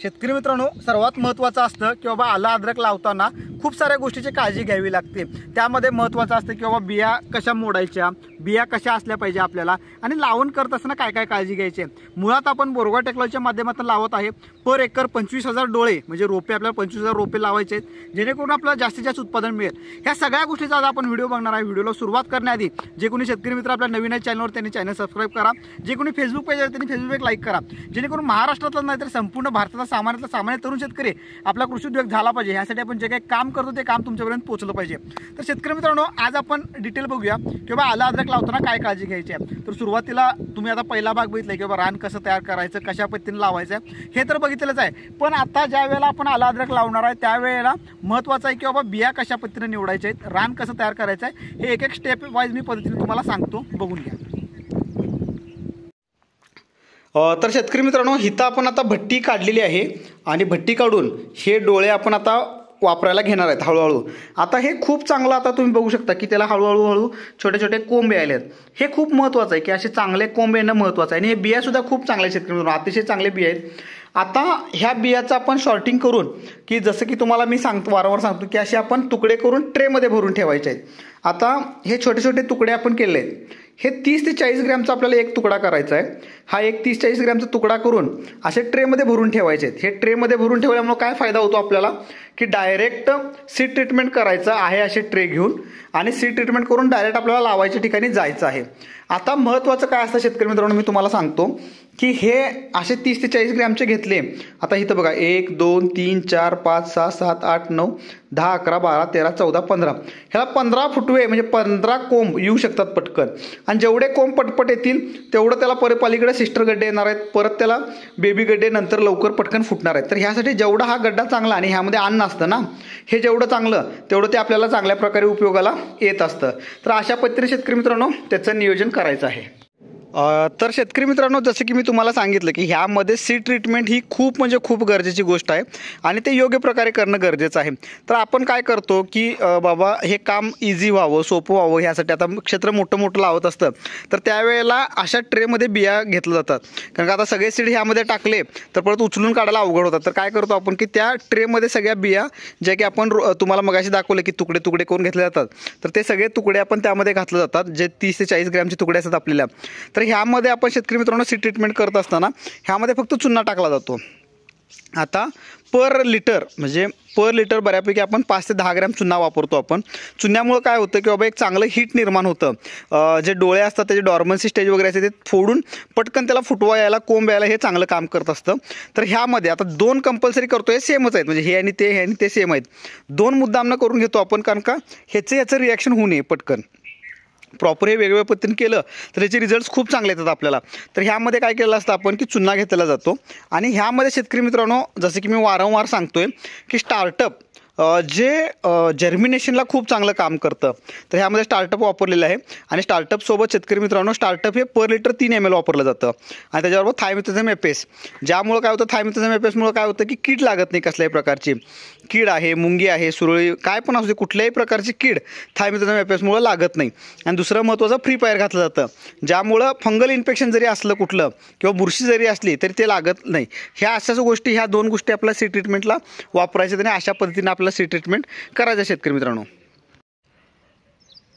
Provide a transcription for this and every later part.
शेतकरी मित्रांनो सर्वात महत्त्वाचं असतं की बाबा आला अद्रक लावताना खूप साऱ्या गोष्टीची काळजी घ्यावी लागते. त्यामध्ये महत्त्वाचं असतं की बाबा बिया कशा मोडायच्या बिया कशा असल्या पाहिजे आपल्याला? आणि लावण करत असताना काय काय काळजी घ्यायची? आहे. मुळात आपण बोरगा टेक्नॉलॉजीच्या माध्यमातून लावत आहे पर एकर पंचवीस हजार डोळे म्हणजे रोपे आपल्याला पंचवीस हजार रोपे लावायचे आहेत जेणेकरून आपल्याला जास्तीत जास्त उत्पादन मिळेल. ह्या सगळ्या गोष्टीचा आज आपण व्हिडिओ बघणार आहे. व्हिडिओला सुरुवात करण्याआधी जे कोणी शेतकरी मित्र आपल्या नवीन आहे चॅनलवर त्यांनी चॅनल सबस्क्राईब करा. जे कोणी फेसबुक पेज आहे त्यांनी फेसबुक एक लाईक करा. जेणेकरून महाराष्ट्रातला नाही तर संपूर्ण भारताचा सामान्यातला सामान्य तरुण शेतकरी आपला कृषी उद्योग झाला पाहिजे. ह्यासाठी आपण जे काही काम करतो ते काम तुमच्यापर्यंत पोहोचलं पाहिजे. तर शेतकरी मित्रांनो आज आपण डिटेल बघूया. किंवा बाबा आला अद्रक लावताना काय काळजी घ्यायची आहे? तर सुरुवातीला तुम्ही आता पहिला भाग बघितला की बाबा रान कसं तयार करायचं कशा पद्धतीने लावायचं आहे? हे तर बघितलंच आहे. पण आता ज्या वेळेला आपण आला अद्रक लावणार आहे त्यावेळेला महत्त्वाचं आहे की बाबा बिया कशा पद्धतीने निवडायच्या आहेत रान कसं तयार करायचं आहे हे एक एक स्टेप वाईज मी पद्धतीने तुम्हाला सांगतो बघून घ्या. तर शेतकरी मित्रांनो हिथं आपण आता भट्टी काढलेली आहे आणि भट्टी काढून हे डोळे आपण आता वापरायला घेणार आहेत हळूहळू. आता हे खूप चांगलं आता तुम्ही बघू शकता की त्याला हळूहळू हळू छोटे छोटे कोंबे आले आहेत हे खूप महत्त्वाचं आहे की असे चांगले कोंबे येणं महत्त्वाचं आहे. आणि हे बियासुद्धा खूप चांगले आहेत शेतकरी अतिशय चांगले बिया आहेत. आता ह्या बियाचं आपण शॉर्टिंग करून की जसं की तुम्हाला मी सांगतो वारंवार सांगतो की असे आपण तुकडे करून ट्रेमध्ये भरून ठेवायचे आहेत. आता हे छोटे छोटे तुकडे आपण केले आहेत. हे तीस ते चाळीस ग्रॅमचा आपल्याला एक तुकडा करायचा आहे. हा एक तीस चाळीस ग्रॅमचा तुकडा करून असे ट्रेमध्ये भरून ठेवायचे आहेत. हे ट्रेमध्ये भरून ठेवल्यामुळे काय फायदा होतो आपल्याला? की डायरेक्ट सीड ट्रीटमेंट करायचं आहे असे ट्रे घेऊन आणि सीड ट्रीटमेंट करून डायरेक्ट आपल्याला लावायच्या ठिकाणी जायचं आहे. आता महत्त्वाचं काय असतं शेतकरी मित्रांनो? मी तुम्हाला सांगतो की हे असे तीस ते चाळीस ग्रॅमचे घेतले. आता इथं बघा एक दोन तीन चार पाच सहा सात आठ नऊ दहा अकरा बारा तेरा चौदा पंधरा. ह्याला पंधरा फुटवे म्हणजे पंधरा कोंब येऊ शकतात पटकन. आणि जेवढे कोंब पटपट येतील तेवढं त्याला परत सिस्टर गड्डे येणार आहेत. परत त्याला बेबी गड्डे नंतर लवकर पटकन फुटणार आहेत. तर ह्यासाठी जेवढा हा गड्डा चांगला आणि ह्यामध्ये अन्न असतं ना हे जेवढं चांगलं तेवढं ते आपल्याला चांगल्या प्रकारे उपयोगाला येत असतं. तर अशा पद्धतीने शेतकरी मित्रांनो त्याचं नियोजन करायचं आहे. तर शेतकरी मित्रांनो जसं की मी तुम्हाला सांगितलं की ह्यामध्ये सी ट्रीटमेंट ही खूप म्हणजे खूप गरजेची गोष्ट आहे आणि ते योग्य प्रकारे करणं गरजेचं आहे. तर आपण काय करतो की बाबा हे काम इझी व्हावं सोपं व्हावं ह्यासाठी आता क्षेत्र मोठं मोठं लावत असतं. तर त्यावेळेला अशा ट्रेमध्ये बिया घेतल्या जातात. कारण का आता सगळे सीड ह्यामध्ये टाकले तर परत उचलून काढायला अवघड होतात. तर काय करतो आपण की त्या ट्रेमध्ये सगळ्या बिया ज्या की आपण तुम्हाला मगाशी दाखवले की तुकडे तुकडे करून घेतले जातात. तर ते सगळे तुकडे आपण त्यामध्ये घातले जातात जे तीस ते चाळीस ग्रॅमचे तुकडे असतात आपल्याला. तर तर ह्यामध्ये आपण शेतकरी मित्रांनो सी ट्रीटमेंट करत असताना ह्यामध्ये फक्त चुन्ना टाकला जातो. आता पर लिटर म्हणजे पर लिटर बऱ्यापैकी आपण पाच ते दहा ग्रॅम चुन्ना वापरतो आपण. चुन्यामुळं काय होतं की बाबा एक चांगलं हीट निर्माण होतं. जे डोळे असतात त्याचे डॉर्मन्सी स्टेज वगैरे असते ते फोडून पटकन त्याला फुटवा यायला कोंब यायला हे चांगलं काम करत असतं. तर ह्यामध्ये आता दोन कंपल्सरी करतो हे सेमच आहेत. म्हणजे हे आणि ते हे आणि ते सेम आहेत. दोन मुद्दामनं करून घेतो आपण कारण का ह्याचं याचं रिॲक्शन होऊ नये पटकन. प्रॉपर हे वेगवेगळ्या पद्धतीने केलं तर याचे रिझल्ट्स खूप चांगले येतात आपल्याला. तर ह्यामध्ये काय केलं असतं आपण की चुन्ना घेतला जातो. आणि ह्यामध्ये शेतकरी मित्रांनो जसं की मी वारंवार सांगतोय की स्टार्टअप जे जर्मिनेशनला खूप चांगलं काम करतं. तर ह्यामध्ये स्टार्टअप वापरलेलं आहे. आणि स्टार्टअपसोबत शेतकरी मित्रांनो स्टार्टअप हे पर लिटर तीन एम एल वापरलं जातं. आणि त्याच्याबरोबर थायमिथोझम एपेस ज्यामुळं काय होतं थायमिथोझम एपेसमुळं काय होतं की कीड लागत नाही कसल्याही प्रकारची. कीड आहे मुंगी आहे सुरळी काय पण असू दे कुठल्याही प्रकारची कीड थायमिथोझम एपेसमुळं लागत नाही. आणि दुसरं महत्त्वाचं फ्री फायर घातलं जातं. ज्यामुळं फंगल इन्फेक्शन जरी असलं कुठलं किंवा बुरशी जरी असली तरी ते लागत नाही. ह्या अशाच गोष्टी ह्या दोन गोष्टी आपल्या सी ट्रीटमेंटला वापरायच्या आणि अशा पद्धतीने आपल्याला सी ट्रीटमेंट करायचं शेतकरी मित्रांनो.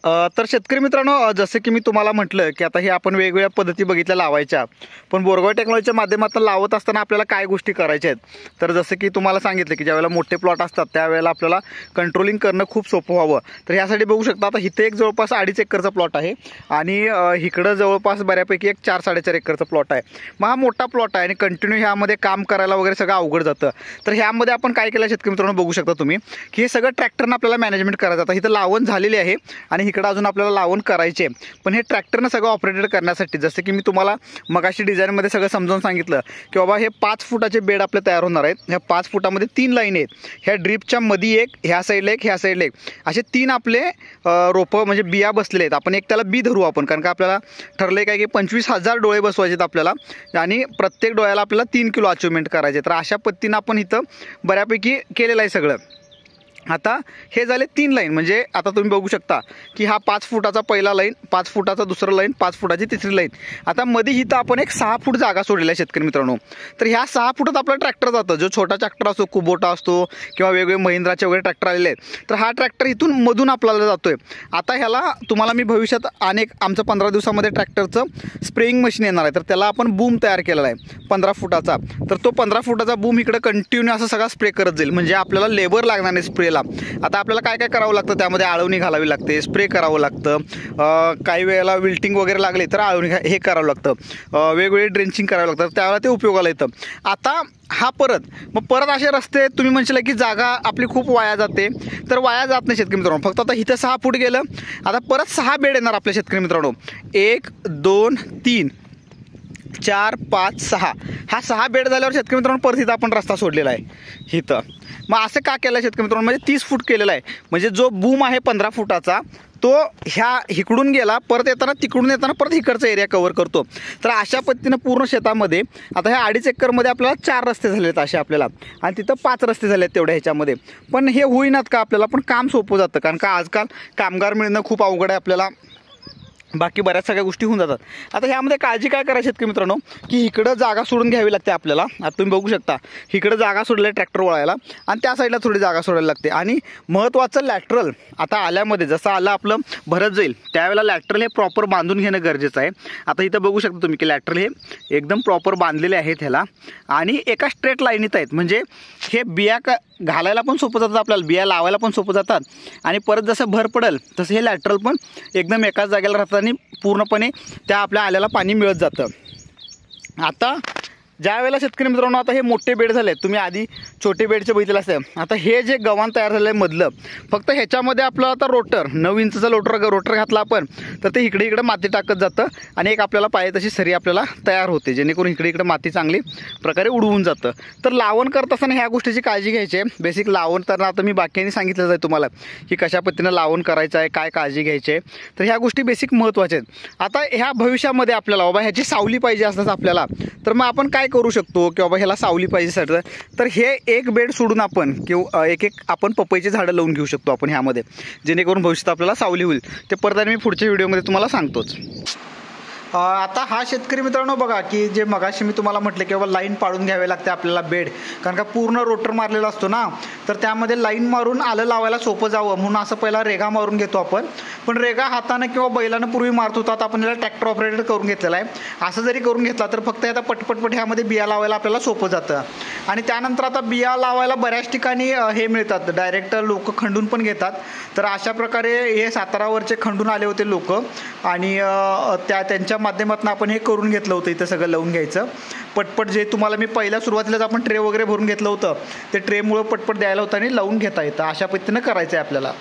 तर शेतकरी मित्रांनो जसं की मी तुम्हाला म्हटलं की आता हे आपण वेगवेगळ्या पद्धती बघितल्या लावायच्या. पण बोरगाव टेक्नॉलॉजीच्या माध्यमातून लावत असताना आपल्याला काय गोष्टी करायच्या आहेत? तर जसं की तुम्हाला सांगितलं की ज्यावेळेला मोठे प्लॉट असतात त्यावेळेला आपल्याला कंट्रोलिंग करणं खूप सोपं व्हावं. तर ह्यासाठी बघू शकता आता इथे एक जवळपास अडीच एकरचा प्लॉट आहे आणि इकडं जवळपास बऱ्यापैकी एक चार साडेचार एकरचा प्लॉट आहे. मग हा मोठा प्लॉट आहे आणि कंटिन्यू ह्यामध्ये काम करायला वगैरे सगळं अवघड जातं. तर ह्यामध्ये आपण काय केलं शेतकरी मित्रांनो बघू शकता तुम्ही की हे सगळं ट्रॅक्टरनं आपल्याला मॅनेजमेंट करायचं आता इथं लावण झालेली आहे आणि इकडं अजून आपल्याला लावून करायचे. पण हे ट्रॅक्टरनं सगळं ऑपरेटेड करण्यासाठी जसं की मी तुम्हाला मगाशी डिझाईनमध्ये सगळं समजावून सांगितलं की बाबा हे पाच फुटाचे बेड आपले तयार होणार आहेत. ह्या पाच फुटामध्ये तीन लाईन आहेत. ह्या ड्रीपच्या मधी एक ह्या साईडला एक ह्या साईडला एक. असे तीन आपले रोपं म्हणजे बिया बसलेले आहेत. आपण एक त्याला बी धरू आपण कारण का आपल्याला ठरलं काय की पंचवीस हजार डोळे बसवायचे आहेत आपल्याला. आणि प्रत्येक डोळ्याला आपल्याला तीन किलो अचिव्हमेंट करायचे तर अशा पद्धतीनं आपण इथं बऱ्यापैकी केलेलं आहे सगळं. आता हे झाले तीन लाईन. म्हणजे आता तुम्ही बघू शकता की हा पाच फुटाचा पहिला लाईन पाच फुटाचा दुसरा लाईन पाच फुटाची तिसरी लाईन. आता मध्ये इथं आपण एक सहा फूट जागा सोडलेल्या आहे शेतकरी मित्रांनो. तर ह्या सहा फुटात आपला ट्रॅक्टर जातं. जो छोटा ट्रॅक्टर असतो कुबोटा असतो किंवा वेगवेगळे महिंद्राचे वगैरे ट्रॅक्टर आलेले आहेत. तर हा ट्रॅक्टर इथून मधून आपल्याला जातोय. आता ह्याला तुम्हाला मी भविष्यात अनेक आमचं पंधरा दिवसामध्ये ट्रॅक्टरचं स्प्रेइंग मशीन येणार आहे. तर त्याला आपण बूम तयार केलेला आहे पंधरा फुटाचा. तर तो पंधरा फुटाचा बूम इकडं कंटिन्यू असा सगळा स्प्रे करत जाईल. म्हणजे आपल्याला लेबर लागणार नाही स्प्रेला. आता आपल्याला काय काय करावं लागतं? त्यामध्ये आळवणी घालावी लागते स्प्रे करावं लागतं काही वेळेला विल्टिंग वगैरे लागली तर आळवणी घा- हे करावं लागतं. वेगवेगळी वेगवेगळे ड्रेंचिंग करावं लागतं त्यावेळेला ते उपयोगाला येतं. आता हा परत मग परत असे रस्ते तुम्ही म्हणशील की जागा आपली खूप वाया जाते. तर वाया जात नाही शेतकरी मित्रांनो. फक्त आता इथं सहा फूट गेलं. आता परत सहा बेड येणार आपल्या शेतकरी मित्रांनो. एक दोन तीन. चार पाच सहा. हा सहा बेड झाल्यावर शेतकरी मित्रांनो परत इथं आपण रस्ता सोडलेला आहे. इथं. मग असं का केलं शेतकरी मित्रांनो? म्हणजे तीस फूट केलेला आहे. म्हणजे जो बूम आहे पंधरा फुटाचा तो ह्या इकडून गेला परत येताना तिकडून येताना परत इकडचा एरिया कव्हर करतो. तर अशा पद्धतीनं पूर्ण शेतामध्ये आता ह्या अडीच एकरमध्ये आपल्याला चार रस्ते झाले आहेत असे आपल्याला. आणि तिथं पाच रस्ते झाले आहेत तेवढ्या ह्याच्यामध्ये. पण हे होईनात का आपल्याला? पण काम सोपं जातं. कारण का आजकाल कामगार मिळणं खूप अवघड आहे आपल्याला. बाकी बऱ्याच सगळ्या गोष्टी होऊन जातात. आता ह्यामध्ये काळजी काय करायची की मित्रांनो? की इकडं जागा सोडून घ्यावी लागते आपल्याला. आता तुम्ही बघू शकता इकडं जागा सोडली ट्रॅक्टर वळायला आणि त्या साईडला थोडी जागा सोडायला लागते. आणि महत्त्वाचं लॅटरल आता आल्यामध्ये जसं आलं आपलं भरत जाईल. त्यावेळेला लॅटरल हे प्रॉपर बांधून घेणं गरजेचं आहे. आता इथं बघू शकता तुम्ही की लॅटरल हे एकदम प्रॉपर बांधलेले आहेत ह्याला. आणि एका स्ट्रेट लाईनीत आहेत. म्हणजे हे बिया का घालायला पण सोपं जातात आपल्याला बिया लावायला पण सोपं जातात. आणि परत जसं भर पडेल तसं हे लॅटरल पण एकदम एकाच जागेला राहतात आणि पूर्णपणे त्या आपल्या आल्याला पाणी मिळत जातं. आता ज्या वेळेला शेतकरी मित्रांनो आता हे मोठे बेड झाले तुम्ही आधी छोटे बेडचे बघितले असते आता हे जे गव्हाण तयार झालं आहे मधलं फक्त ह्याच्यामध्ये आपलं आता रोटर नऊ इंचचा रोटर रोटर घातला आपण तर ते इकडे इकडे माती टाकत जातं आणि एक आपल्याला पाहिजे तशी सरी आपल्याला तयार होते जेणेकरून इकडे इकडे माती चांगली प्रकारे उडवून जातं. तर लावण करत असताना ह्या गोष्टीची काळजी घ्यायची आहे. बेसिक लावण तर आता मी बाकीने सांगितलं आहे तुम्हाला की कशा पद्धतीनं लावण करायचं आहे काय काळजी घ्यायची आहे. तर ह्या गोष्टी बेसिक महत्त्वाच्या आहेत. आता ह्या भविष्यामध्ये आपल्याला बाबा ह्याची सावली पाहिजे असतात आपल्याला तर मग आपण काय करू शकतो की बाबा ह्याला सावली पाहिजे सर? तर हे एक बेड सोडून आपण किंवा एक एक आपण पपईची झाडं लावून घेऊ शकतो आपण ह्यामध्ये. जेणेकरून भविष्यात आपल्याला सावली होईल. ते परत आणि मी पुढच्या व्हिडिओमध्ये तुम्हाला सांगतोच. आता हा शेतकरी मित्रांनो बघा की जे मगाशी मी तुम्हाला म्हटले की बाबा लाईन पाडून घ्यावे लागते आपल्याला बेड कारण का पूर्ण रोटर मारलेला असतो ना तर त्यामध्ये लाईन मारून आलं लावायला सोपं जावं म्हणून असं पहिला रेगा मारून घेतो आपण. पण रेगा हातानं किंवा बैलानं पूर्वी मारत होतो आता आपण याला ट्रॅक्टर ऑपरेटर करून घेतलेला आहे. असं जरी करून घेतला तर फक्त आता पटपटपट ह्यामध्ये बिया लावायला आपल्याला सोपं जातं. आणि त्यानंतर आता बिया लावायला बऱ्याच ठिकाणी हे मिळतात. डायरेक्ट लोक खंडून पण घेतात. तर अशा प्रकारे हे सातारावरचे खंडून आले होते लोक. आणि त्या त्यांच्या माध्यमातून आपण हे करून घेतलं होतं इथं सगळं लावून घ्यायचं. पटपट जे तुम्हाला मी पहिल्या सुरुवातीलाच आपण ट्रे वगैरे भरून घेतलं होतं ते ट्रेमुळं पटपट द्यायला होतं आणि लावून घेता येतं. अशा पद्धतीनं करायचं आहे आपल्याला.